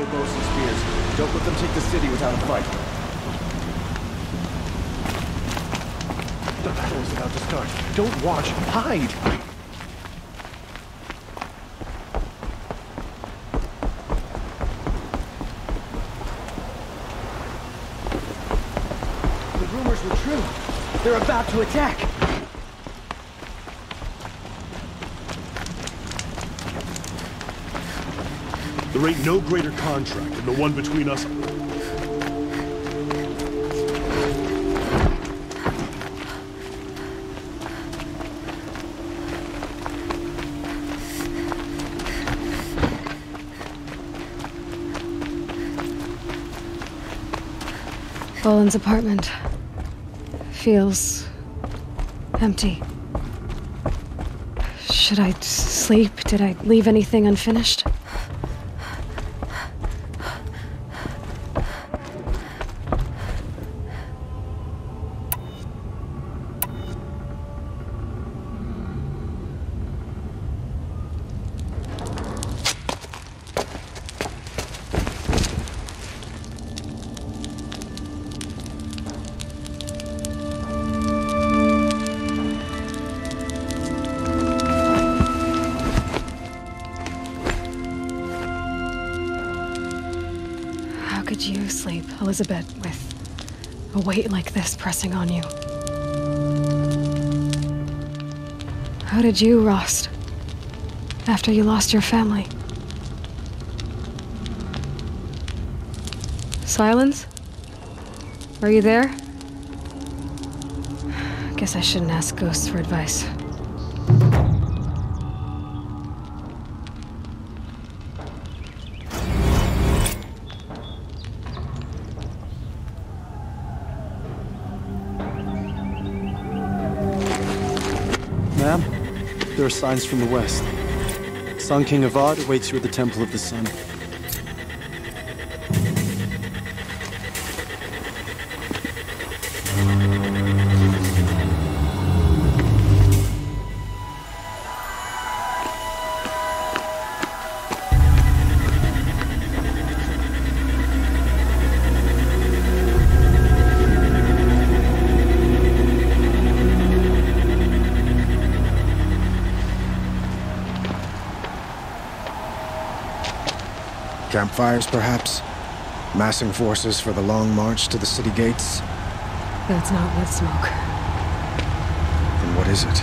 their bows and spears. Don't let them take the city without a fight. The battle is about to start. Don't watch. Hide! The rumors were true. They're about to attack. There ain't no greater contract than the one between us. Boland's apartment feels empty. Should I sleep? Did I leave anything unfinished? Elisabet, with a weight like this pressing on you? How did you, Rost? After you lost your family? Silence? Are you there? Guess I shouldn't ask ghosts for advice. Signs from the west. Sun King Avad awaits you at the Temple of the Sun. Campfires, perhaps? Massing forces for the long march to the city gates? That's not wood smoke. Then what is it?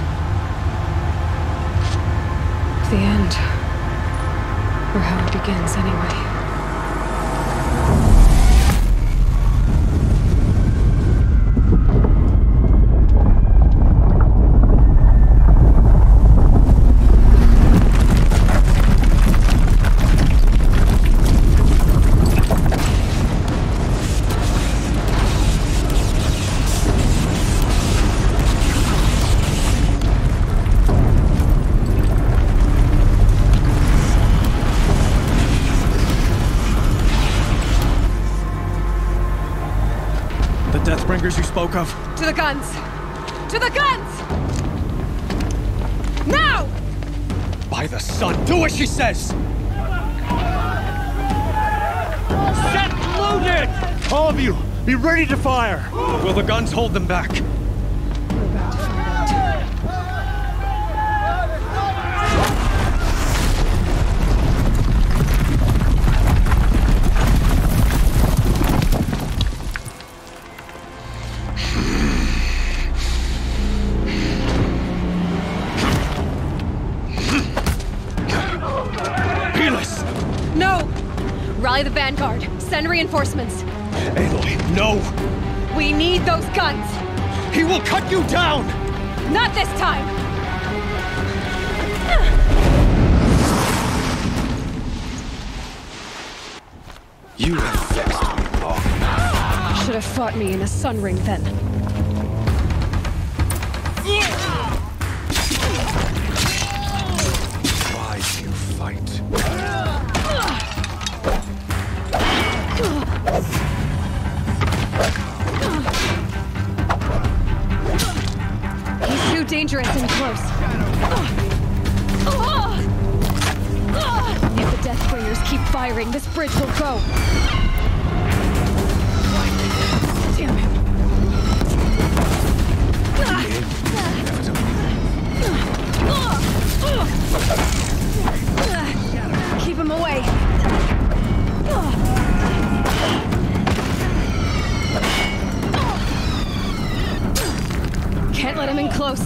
The end. Or how it begins, anyway. You spoke of? To the guns! To the guns! Now! By the sun, do as she says! Set loaded! All of you, be ready to fire! Will the guns hold them back? Vanguard. Send reinforcements. Aloy, no! We need those guns! He will cut you down! Not this time! You have vexed me long. Should have fought me in a sun ring then. let him in close.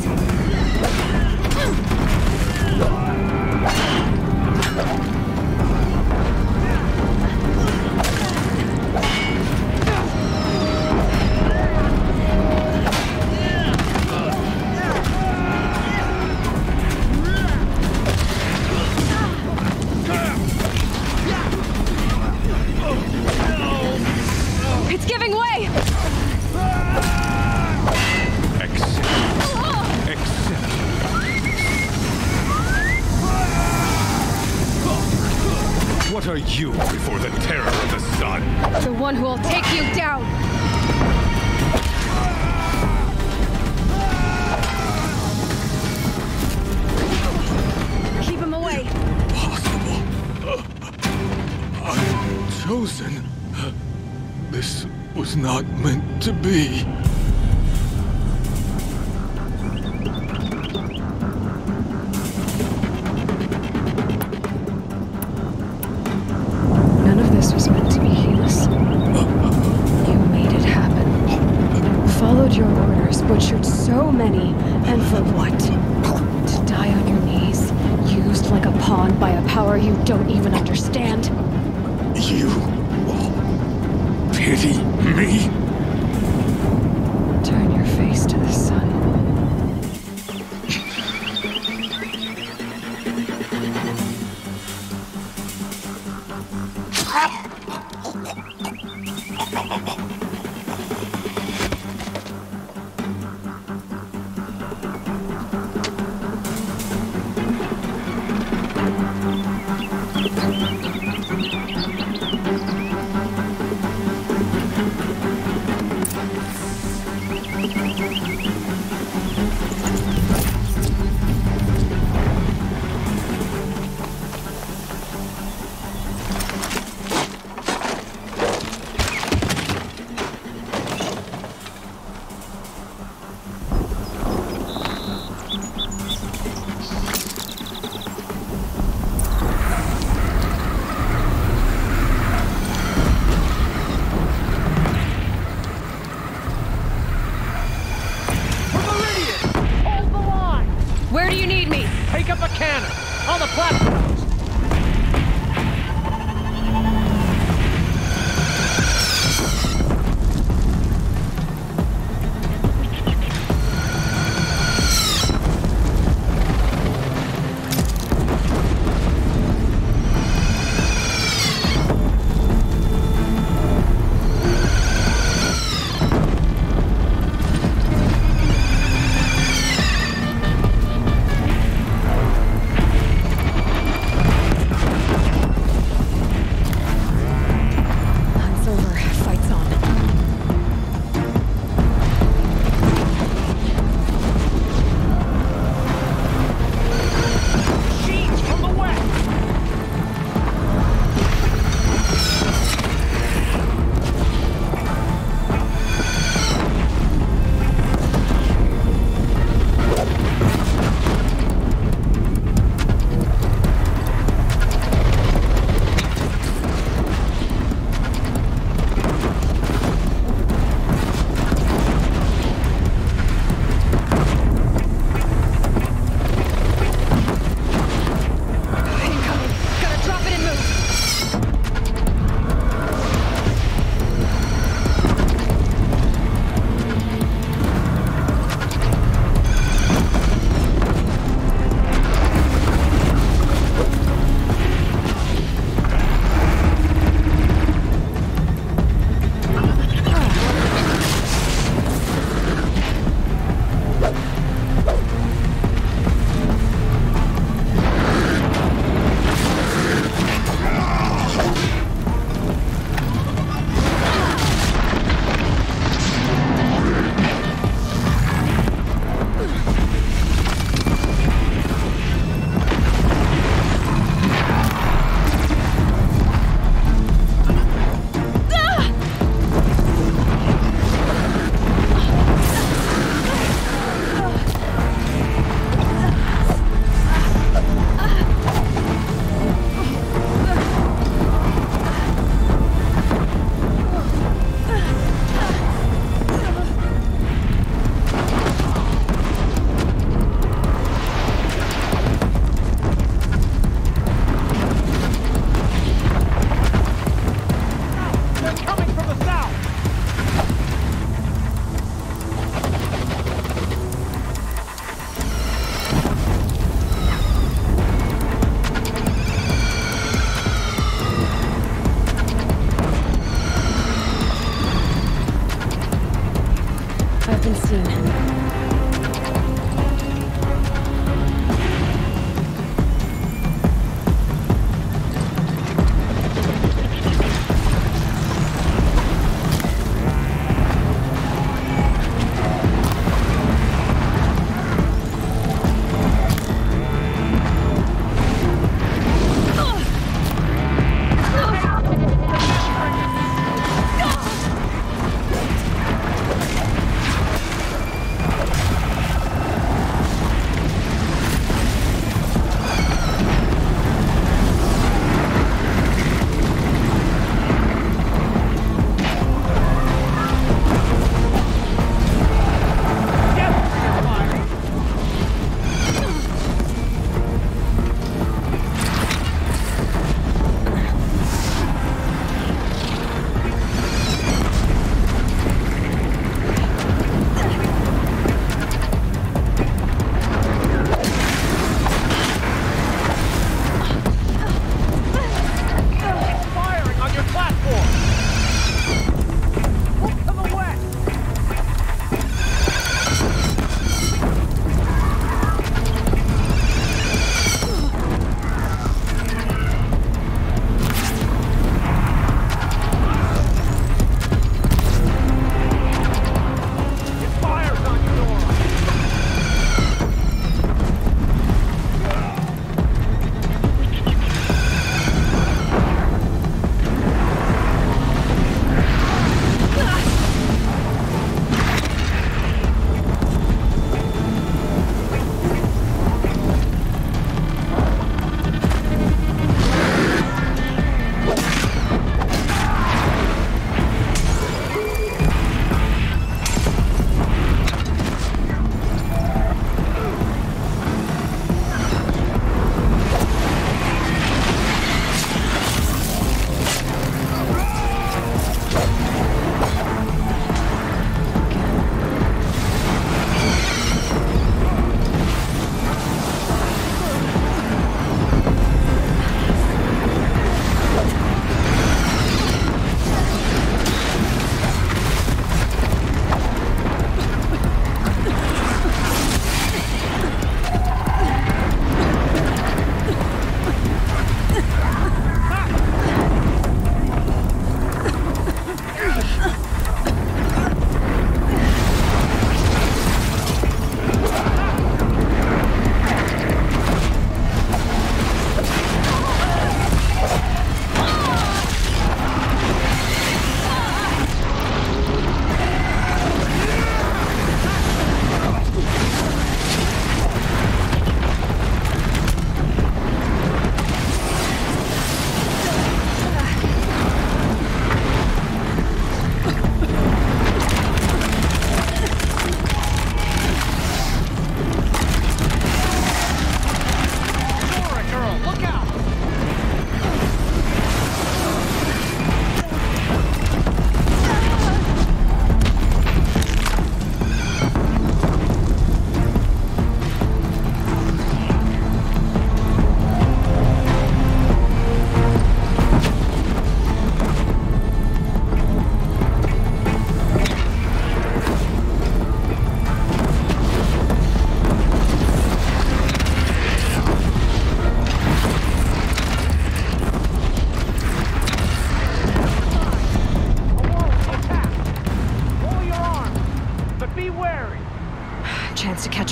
power you don't even understand. You pity me? Turn your face to the sun.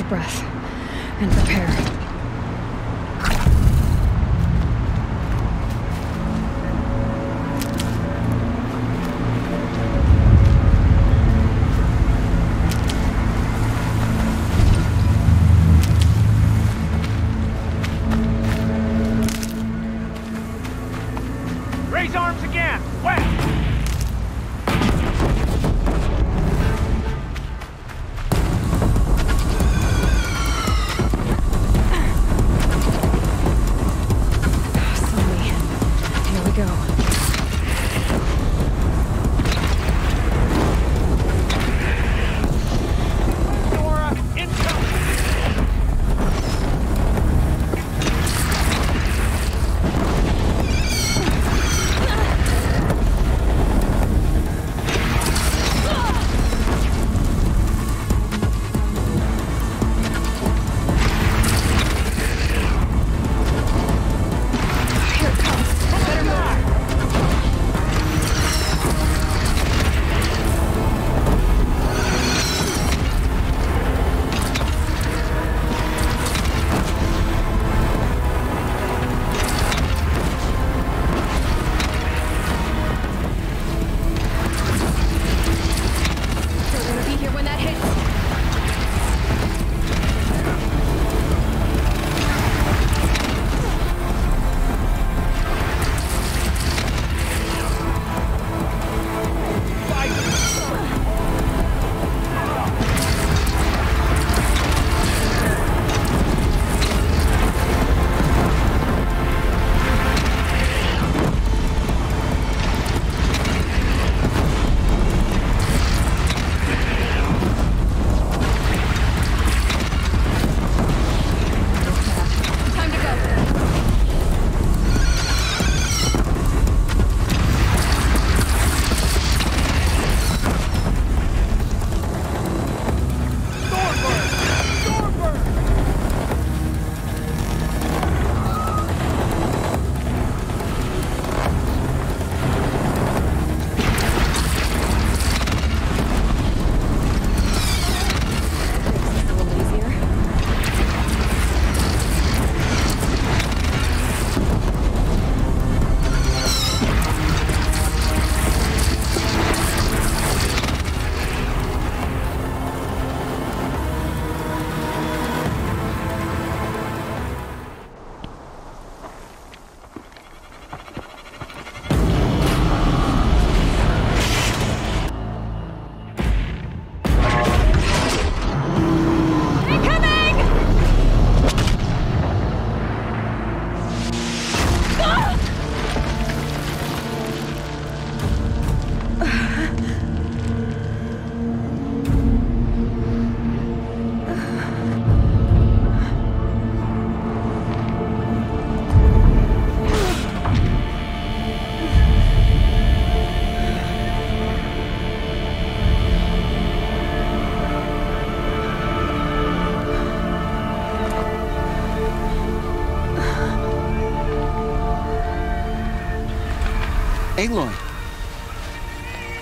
Breath and prepare.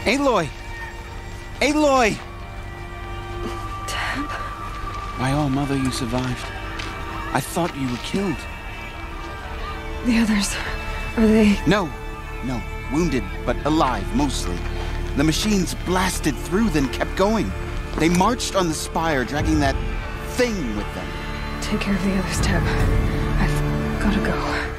Aloy! Aloy! Teb? My oh, mother, you survived. I thought you were killed. The others. Are they. No, no. Wounded, but alive, mostly. The machines blasted through, then kept going. They marched on the spire, dragging that thing with them. Take care of the others, Teb. I've gotta go. Go!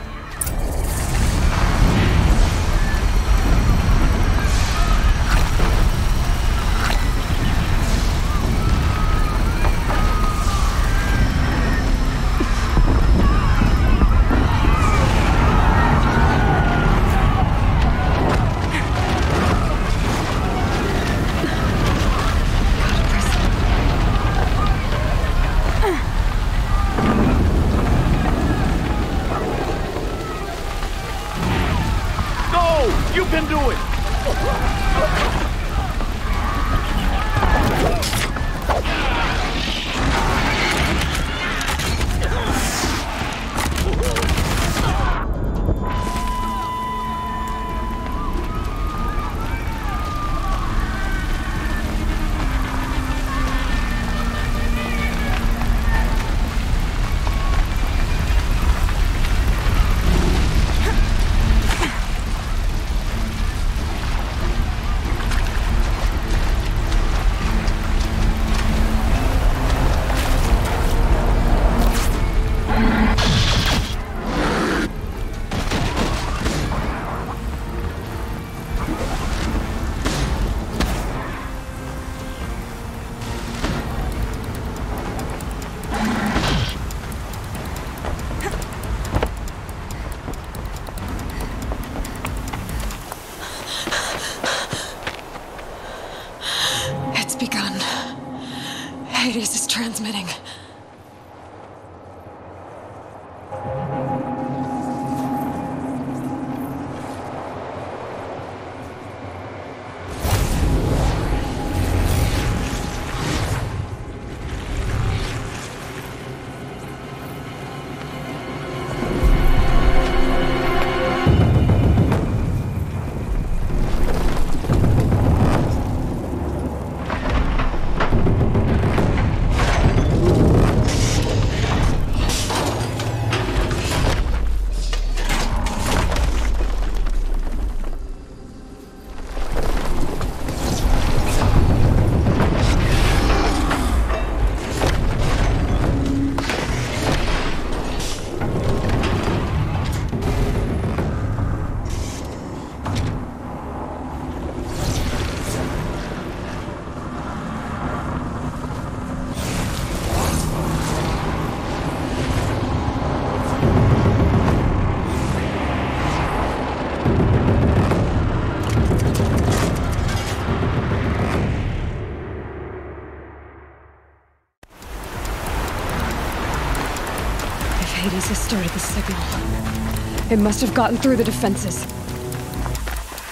It must have gotten through the defenses.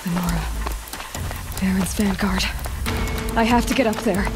Lenora, Baron's vanguard. I have to get up there.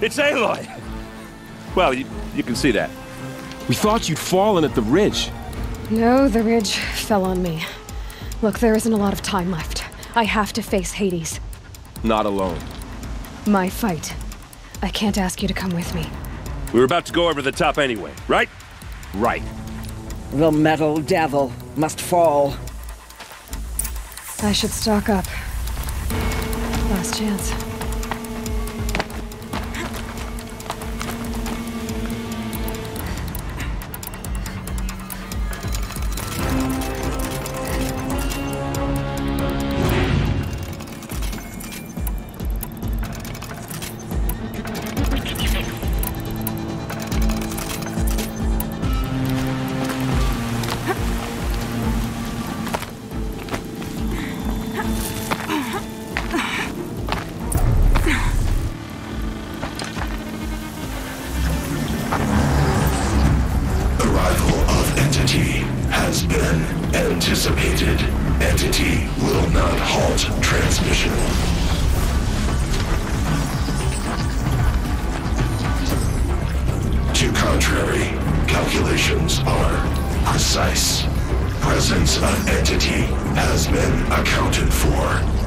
It's Aloy! Well, you, you can see that. We thought you'd fallen at the ridge. No, the ridge fell on me. Look, there isn't a lot of time left. I have to face Hades. Not alone. My fight. I can't ask you to come with me. We were about to go over the top anyway, right? Right. The metal devil must fall. I should stock up. Last chance. Has been anticipated. Entity will not halt transmission. To contrary, calculations are precise. Presence of Entity has been accounted for.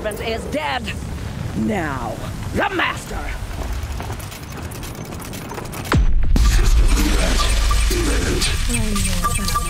Servant is dead! Now, the master! System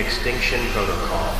Extinction Protocol.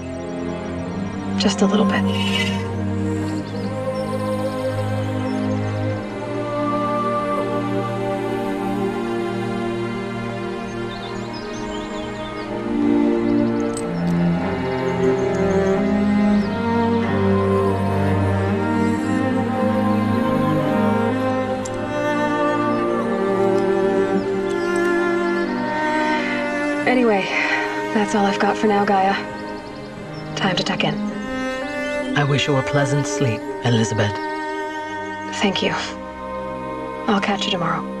Just a little bit. Anyway, that's all I've got for now, Gaia. Time to tuck in. I wish you a pleasant sleep, Elisabet. Thank you. I'll catch you tomorrow.